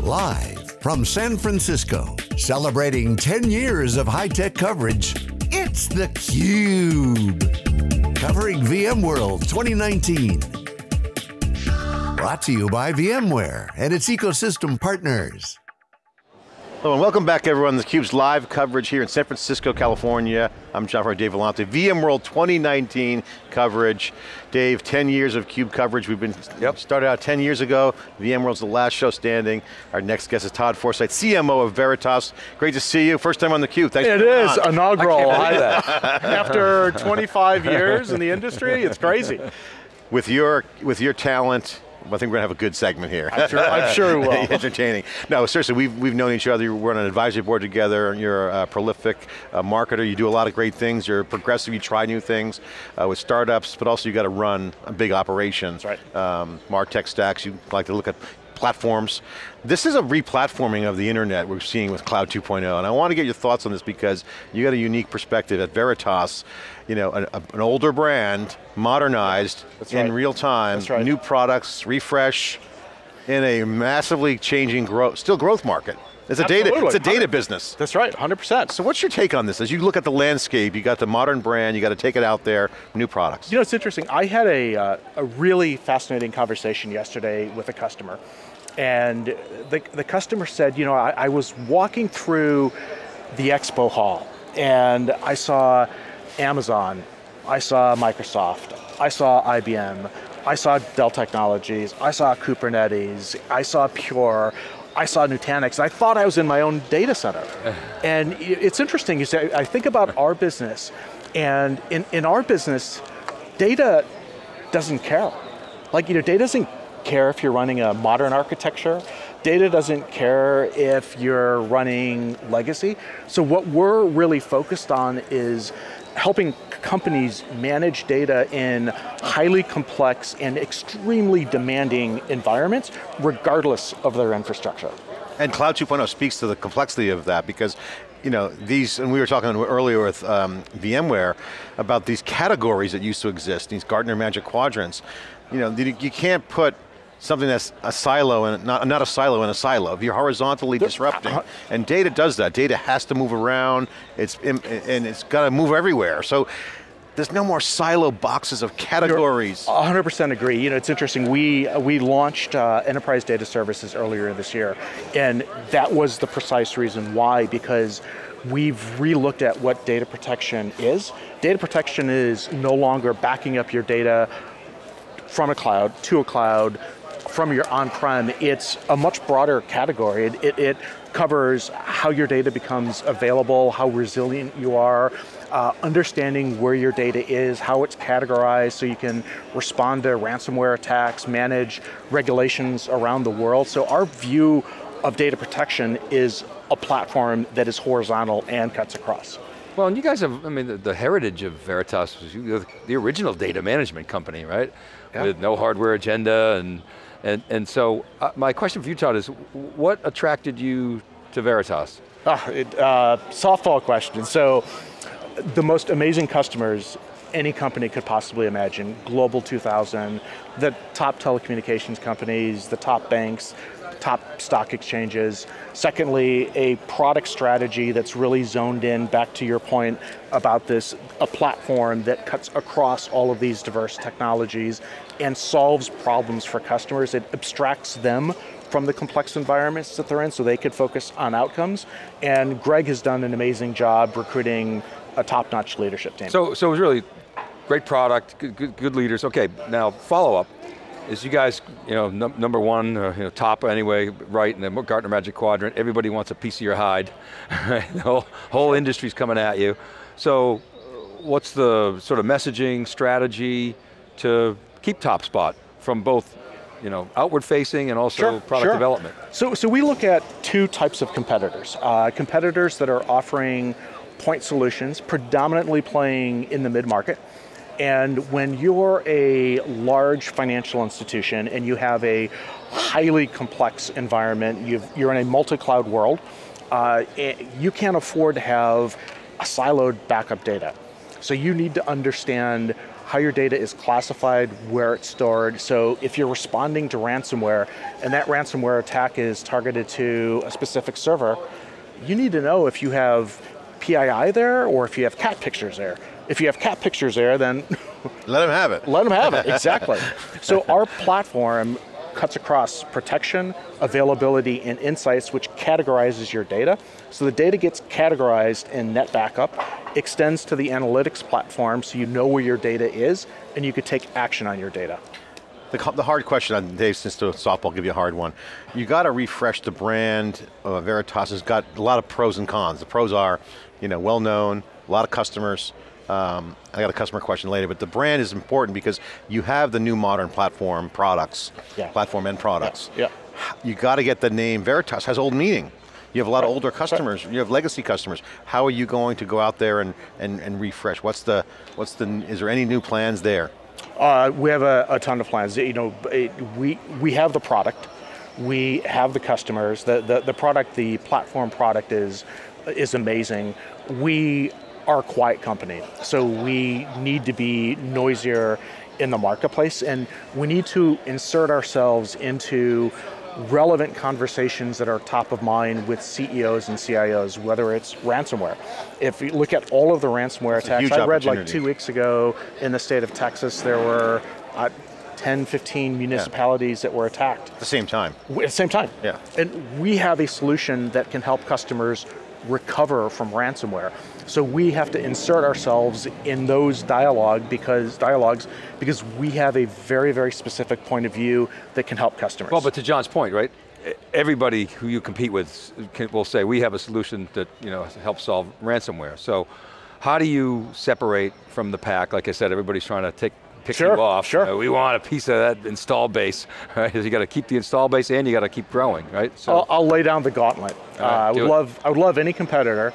Live from San Francisco, celebrating 10 years of high-tech coverage, it's theCUBE. Covering VMworld 2019. Brought to you by VMware and its ecosystem partners. Hello and welcome back everyone to theCUBE's live coverage here in San Francisco, California. I'm John Furrier, Dave Vellante. VMworld 2019 coverage. Dave, 10 years of CUBE coverage. We've been, yep. started out 10 years ago. VMworld's the last show standing. Our next guest is Todd Forsythe, CMO of Veritas. Great to see you. First time on theCUBE, thanks It is, on. inaugural. After 25 years in the industry, it's crazy. With your, with your talent, I think we're going to have a good segment here. I'm sure, I'm sure we will. Entertaining. No, seriously, we've, we've known each other. We're on an advisory board together. You're a prolific uh, marketer. You do a lot of great things. You're progressive. You try new things uh, with startups, but also you got to run a big operation. That's right. Um, Martech stacks. You like to look at platforms. This is a replatforming of the internet we're seeing with Cloud 2.0, and I want to get your thoughts on this because you got a unique perspective at Veritas, you know, an, an older brand, modernized right. in real time, right. new products, refresh, in a massively changing growth, still growth market. It's a Absolutely. data, it's a data business. That's right, 100%. So what's your take on this? As you look at the landscape, you got the modern brand, you got to take it out there, new products. You know, it's interesting. I had a, uh, a really fascinating conversation yesterday with a customer. And the, the customer said, you know, I, I was walking through the expo hall and I saw Amazon, I saw Microsoft, I saw IBM, I saw Dell Technologies, I saw Kubernetes, I saw Pure, I saw Nutanix. I thought I was in my own data center. and it's interesting, you say, I think about our business, and in, in our business, data doesn't care. Like, you know, data doesn't care if you're running a modern architecture. Data doesn't care if you're running legacy. So what we're really focused on is helping companies manage data in highly complex and extremely demanding environments, regardless of their infrastructure. And Cloud 2.0 speaks to the complexity of that because you know, these, and we were talking earlier with um, VMware about these categories that used to exist, these Gartner Magic Quadrants. You know, you can't put something that's a silo and not, not a silo in a silo. If you're horizontally disrupting, uh, and data does that. Data has to move around, it's and it's got to move everywhere. So there's no more silo boxes of categories. 100% agree. You know, it's interesting. We we launched uh, enterprise data services earlier this year, and that was the precise reason why. Because we've relooked at what data protection is. Data protection is no longer backing up your data from a cloud to a cloud from your on-prem, it's a much broader category. It, it, it, covers how your data becomes available, how resilient you are, uh, understanding where your data is, how it's categorized so you can respond to ransomware attacks, manage regulations around the world. So our view of data protection is a platform that is horizontal and cuts across. Well, and you guys have, I mean, the, the heritage of Veritas was the, original data management company, right? Yeah. With no hardware agenda and and, and so uh, my question for you, Todd, is what attracted you to Veritas? Ah, it, uh, softball question. So the most amazing customers any company could possibly imagine, Global 2000, the top telecommunications companies, the top banks, top stock exchanges. Secondly, a product strategy that's really zoned in, back to your point about this, a platform that cuts across all of these diverse technologies and solves problems for customers. It abstracts them from the complex environments that they're in so they could focus on outcomes. And Greg has done an amazing job recruiting a top-notch leadership team. So, so it was really great product, good, good, good leaders. Okay, now follow up is you guys, you know, number one, uh, you know, top anyway, right in the Gartner Magic Quadrant, everybody wants a piece of your hide. the whole, whole industry's coming at you. So what's the sort of messaging, strategy to keep top spot from both you know, outward facing and also sure, product sure. development? So, so we look at two types of competitors. Uh, competitors that are offering point solutions, predominantly playing in the mid-market, and when you're a large financial institution and you have a highly complex environment, you are in a multi-cloud world, uh, you can't afford to have a siloed backup data. So you need to understand how your data is classified, where it's stored. So if you're responding to ransomware, and that ransomware attack is targeted to a specific server, you need to know if you have PII there or if you have cat pictures there. If you have cat pictures there, then Let them have it. let them have it, exactly. so our platform cuts across protection, availability, and insights, which categorizes your data. So the data gets categorized in NetBackup, extends to the analytics platform so you know where your data is, and you could take action on your data. The, the hard question, Dave, since the softball, I'll give you a hard one. You got to refresh the brand. Uh, Veritas has got a lot of pros and cons. The pros are, you know, well known, a lot of customers. Um, I got a customer question later, but the brand is important because you have the new modern platform products, Yeah. platform and products. Yeah. You got to get the name Veritas has old meaning. You have a lot of older customers. You have legacy customers. How are you going to go out there and, and, and refresh? What's the what's the? Is there any new plans there? Uh, we have a, a ton of plans. You know, it, we we have the product, we have the customers. The, the the product, the platform product is is amazing. We are a quiet company, so we need to be noisier in the marketplace, and we need to insert ourselves into relevant conversations that are top of mind with CEOs and CIOs, whether it's ransomware. If you look at all of the ransomware a attacks, I read like two weeks ago in the state of Texas, there were uh, 10, 15 municipalities that were attacked At the same time. at the same time. Yeah. And we have a solution that can help customers recover from ransomware. So we have to insert ourselves in those dialogue because dialogues because we have a very very specific point of view that can help customers. Well, but to John's point, right? Everybody who you compete with can, will say, we have a solution that you know helps solve ransomware. So how do you separate from the pack? Like I said, everybody's trying to take pick Sure, you off. sure. Uh, we want a piece of that install base, right? You got to keep the install base and you got to keep growing, right? So I'll, I'll lay down the gauntlet. Uh, I would it. love I would love any competitor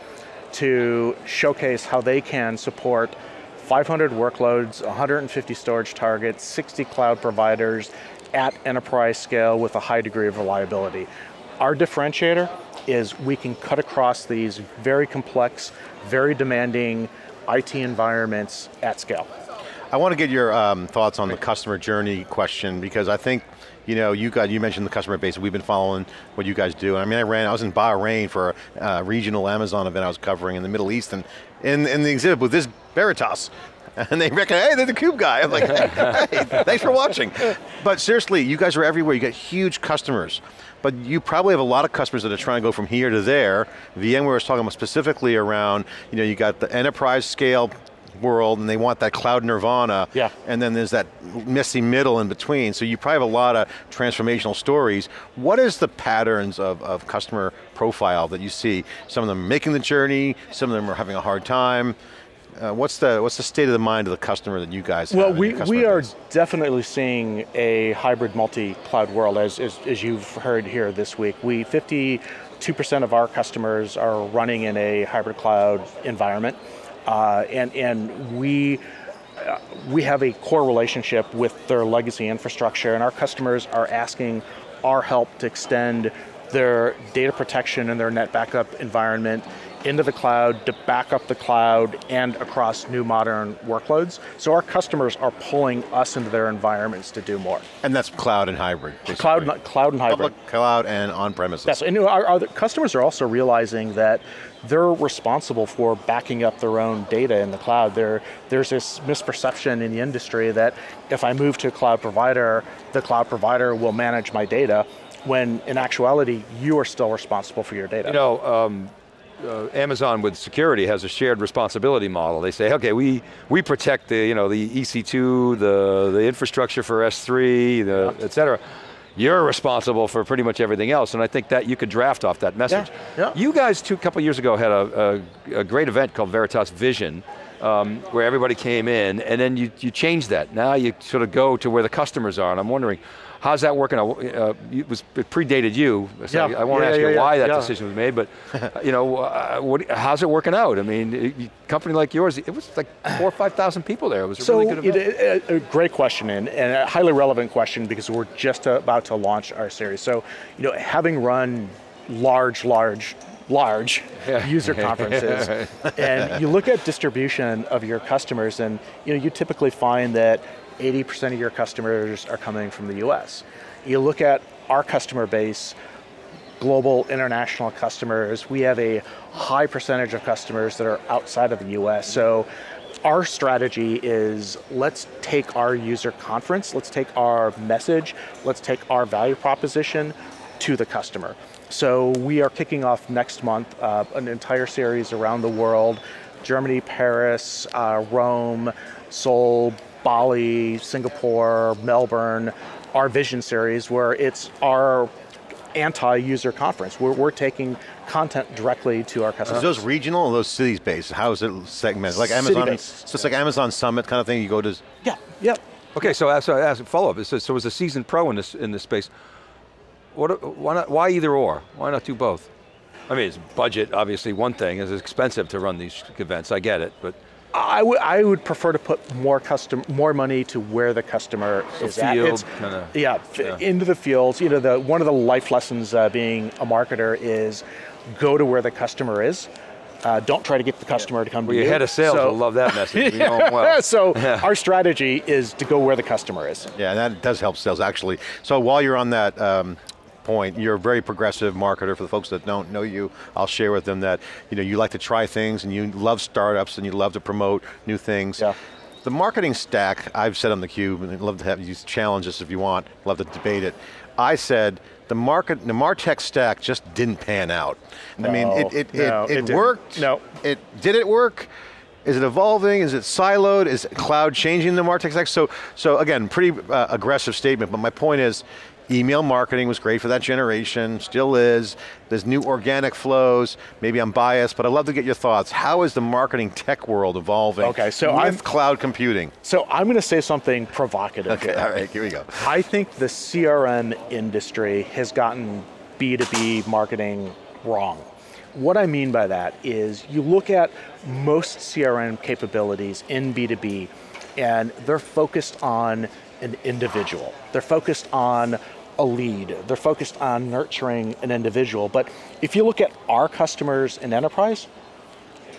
to showcase how they can support 500 workloads, 150 storage targets, 60 cloud providers at enterprise scale with a high degree of reliability. Our differentiator is we can cut across these very complex, very demanding IT environments at scale. I want to get your um, thoughts on the customer journey question because I think, you know, you got you mentioned the customer base. We've been following what you guys do. I mean, I ran. I was in Bahrain for a uh, regional Amazon event I was covering in the Middle East, and in, in the exhibit with this Veritas. And they reckon, hey, they're the Cube guy. I'm like, hey, thanks for watching. But seriously, you guys are everywhere. You got huge customers. But you probably have a lot of customers that are trying to go from here to there. VMware is talking about specifically around, you know, you got the enterprise scale world and they want that cloud nirvana. Yeah. And then there's that messy middle in between. So you probably have a lot of transformational stories. What is the patterns of, of customer profile that you see? Some of them are making the journey, some of them are having a hard time. Uh, what's the what's the state of the mind of the customer that you guys Well, we, we are base? definitely seeing a hybrid multi-cloud world, as, as, as you've heard here this week. We 52% of our customers are running in a hybrid cloud environment, uh, and and we uh, we have a core relationship with their legacy infrastructure, and our customers are asking our help to extend their data protection and their NetBackup environment into the cloud to back up the cloud and across new modern workloads. So our customers are pulling us into their environments to do more. and that's cloud and hybrid. Cloud, cloud and hybrid. Public cloud and on premises. Yes, and our, our customers are also realizing that they're responsible for backing up their own data in the cloud. There, there's this misperception in the industry that if I move to a cloud provider, the cloud provider will manage my data, when in actuality, you are still responsible for your data. You know, um, uh, Amazon with security has a shared responsibility model. They say, okay, we, we protect the, you know, the EC2, the, the infrastructure for S3, the, et cetera. You're responsible for pretty much everything else, and I think that you could draft off that message. yeah. You guys, two couple years ago, had a, a, a great event called Veritas Vision, um, where everybody came in, and then you, you changed that. Now you sort of go to where the customers are, and I'm wondering, how's that working? Uh, it, was, it predated you, so Yeah. I won't Yeah, ask yeah, you yeah, why that yeah. decision was made, but you know, uh, what, how's it working out? I mean, a company like yours, it was like four or 5,000 people there. It was a So, really good it- a, a great question and, and a highly relevant question because we're just about to launch our series. So, you know, having run large, large large user conferences, and you look at distribution of your customers, and you know you typically find that 80% of your customers are coming from the U.S. You look at our customer base, global international customers. We have a high percentage of customers that are outside of the US. So our strategy is let's take our user conference, let's take our message, let's take our value proposition to the customer. So we are kicking off next month uh, an entire series around the world, Germany, Paris, uh, Rome, Seoul, Bali, Singapore, Melbourne, our vision series where it's our anti-user conference. We're, we're taking content directly to our customers. Are those regional or those cities based? How is it segmented? Like Amazon, City-based. so it's like Amazon Summit kind of thing. You go to. Yeah, yep. Okay, so as, so as a follow-up, so, so as a seasoned pro in this in this space, what, why not? Why either or? Why not do both? I mean, it's budget obviously one thing. It's expensive to run these events. I get it, but I would I would prefer to put more custom more money to where the customer is at. It's- kinda, yeah, yeah. into the fields. You know, the one of the life lessons uh, being a marketer is go to where the customer is. Uh, don't try to get the customer to come well, to your you. head of sales So- will love that message. We know 'em well. so our strategy is to go where the customer is. Yeah, and that does help sales actually. So while you're on that um, point, you're a very progressive marketer. For the folks that don't know you, I'll share with them that you know you like to try things and you love startups and you love to promote new things. Yeah. The marketing stack, I've said on the cube, and I'd love to have you challenge this if you want. Love to debate it. I said the market, the Martech stack just didn't pan out. No, I mean, it it, no, it, it it worked. No. It did it work? Is it evolving? Is it siloed? Is cloud changing the Martech stack? So, so again, pretty uh, aggressive statement. But my point is, email marketing was great for that generation, still is. There's new organic flows. Maybe I'm biased, but I'd love to get your thoughts. How is the marketing tech world evolving? Okay, so with I'm- cloud computing. So I'm going to say something provocative. Okay, here. all right, here we go. I think the CRM industry has gotten B2B marketing wrong. What I mean by that is you look at most CRM capabilities in B2B and they're focused on an individual. They're focused on a lead. They're focused on nurturing an individual. But if you look at our customers in enterprise,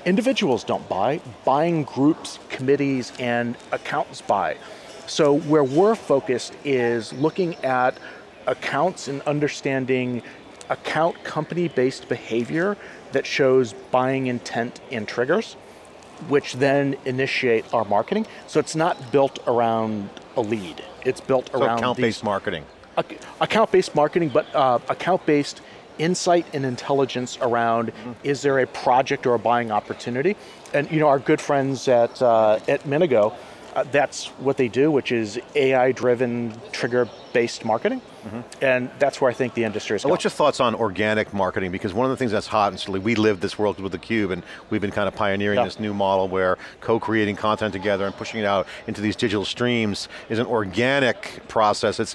individuals don't buy, buying groups, committees, and accountants buy. So where we're focused is looking at accounts and understanding account company-based behavior that shows buying intent and triggers, which then initiate our marketing. So it's not built around a lead. It's built So around account-based marketing. Account-based marketing, but uh, account-based insight and intelligence around is there a project or a buying opportunity? And you know, our good friends at uh, at Mintigo, uh, that's what they do, which is AI-driven trigger-based marketing, and that's where I think the industry is going. What's your thoughts on organic marketing? Because one of the things that's hot, and certainly we live this world with the Cube, and we've been kind of pioneering Yeah. this new model where co-creating content together and pushing it out into these digital streams is an organic process. It's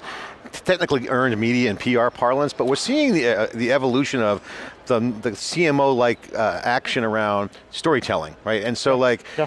technically earned media and PR parlance, but we're seeing the, uh, the evolution of the, the CMO-like uh, action around storytelling, right? And so like, Yeah.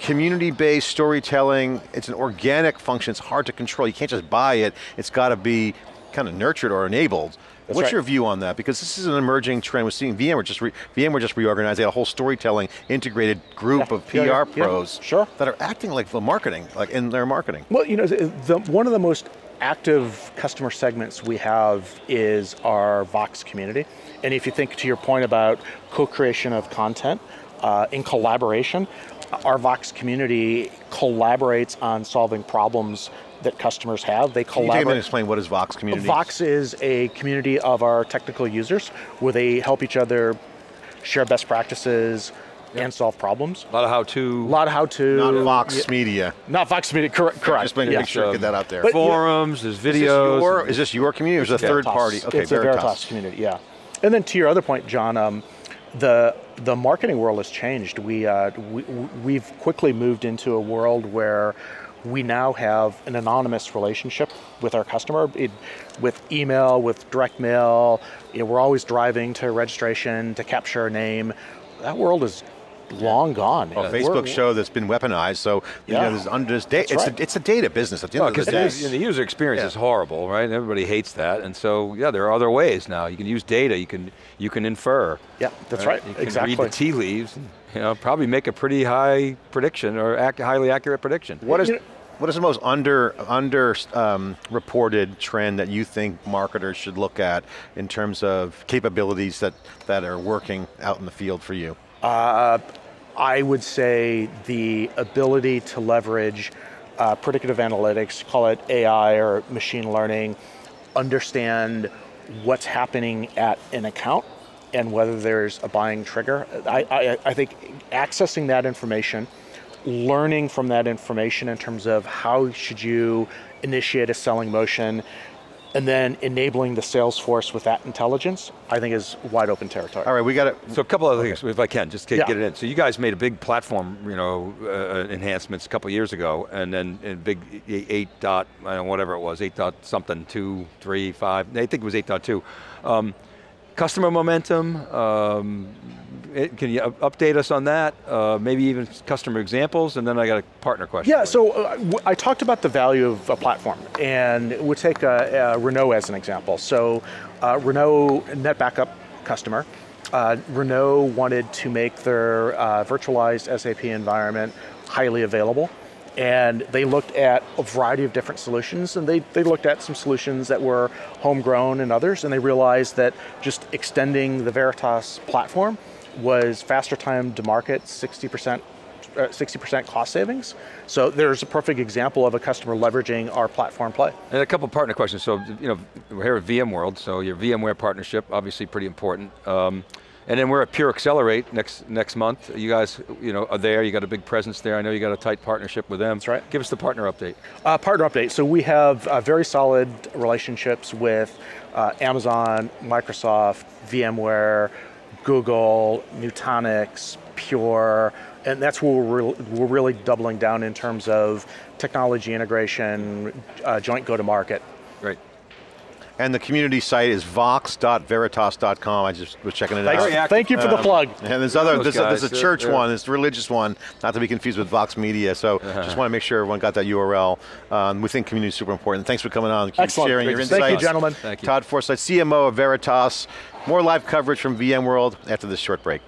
Community-based storytelling, it's an organic function, it's hard to control. You can't just buy it, it's got to be kind of nurtured or enabled. What's right. your view on that? Because this is an emerging trend. We're seeing VMware just re, VMware just reorganized. They had a whole storytelling integrated group Yeah, of PR yeah, yeah, yeah, pros sure. that are acting like the marketing, like in their marketing. Well, you know, the, one of the most active customer segments we have is our Vox community. And if you think to your point about co-creation of content uh, in collaboration, our Vox community collaborates on solving problems that customers have. They collaborate. Can you take a minute and explain what is Vox community? Vox is a community of our technical users where they help each other share best practices and solve problems. A lot of how-to. A lot of how to. Not Vox Yeah, Media. not Vox Media, correct. correct. Just make, yeah. sure to get that out there. But- forums, there's is, this videos. your, is this your community or is it a third party? Okay, it's a Veritas community, yeah. And then to your other point, John, um, the the marketing world has changed. We, uh, we we've quickly moved into a world where we now have an anonymous relationship with our customer, it, with email, with direct mail. You know, we're always driving to registration to capture a name. That world is long gone. Well, We're- Facebook show that's been weaponized, so you know, there's under this data. It's, right. a, it's a data business at the end of the day. the user experience Yeah. is horrible, right? Everybody hates that, and so yeah, there are other ways now. You can use data. You can you can infer. Yeah, that's right. You can exactly. read the tea leaves. And, you know, probably make a pretty high prediction or ac- highly accurate prediction. What is You know- what is the most under under um, reported trend that you think marketers should look at in terms of capabilities that that are working out in the field for you? I would say the ability to leverage uh, predictive analytics, call it AI or machine learning, understand what's happening at an account and whether there's a buying trigger. I, I, I think accessing that information, learning from that information in terms of how should you initiate a selling motion, and then enabling the sales force with that intelligence, I think is wide open territory. All right, we got it. So a couple other things, if I can, just to Yeah. get it in. So you guys made a big platform, you know, uh, enhancements a couple years ago, and then in big eight dot, I don't know, whatever it was, eight dot something, two, three, five. I think it was eight dot two. Um, customer momentum. Um, it- can you update us on that? Uh, maybe even customer examples, and then I got a partner question. Yeah, so uh, w- I talked about the value of a platform, and we'll take uh, uh, Renault as an example. So, uh, Renault NetBackup customer. Uh, Renault wanted to make their uh, virtualized SAP environment highly available, and they looked at a variety of different solutions, and they, they looked at some solutions that were homegrown and others, and they realized that just extending the Veritas platform was faster time to market, 60% uh, 60% cost savings. So there's a perfect example of a customer leveraging our platform play. And a couple partner questions. So, you know, we're here at VMworld, so your VMware partnership, obviously pretty important. Um, and then we're at Pure Accelerate next next month. You guys, you know, are there. You got a big presence there. I know you got a tight partnership with them. That's right. Give us the partner update. Uh, partner update. So we have uh, very solid relationships with uh, Amazon, Microsoft, VMware, Google, Nutanix, Pure, and that's where we're, re- we're really doubling down in terms of technology integration, uh, joint go-to-market. Great. And the community site is vox.veritas.com. I just was checking it Thanks- out. Very thank you for the plug. And there's other, Those there's a, there's a uh, church yeah. one, it's a religious one, not to be confused with Vox Media. So just want to make sure everyone got that URL. Um, we think community is super important. Thanks for coming on, keep Excellent. sharing Great your insights. you. Thank you, gentlemen. Thank you. Todd Forsythe, CMO of Veritas. More live coverage from VMworld after this short break.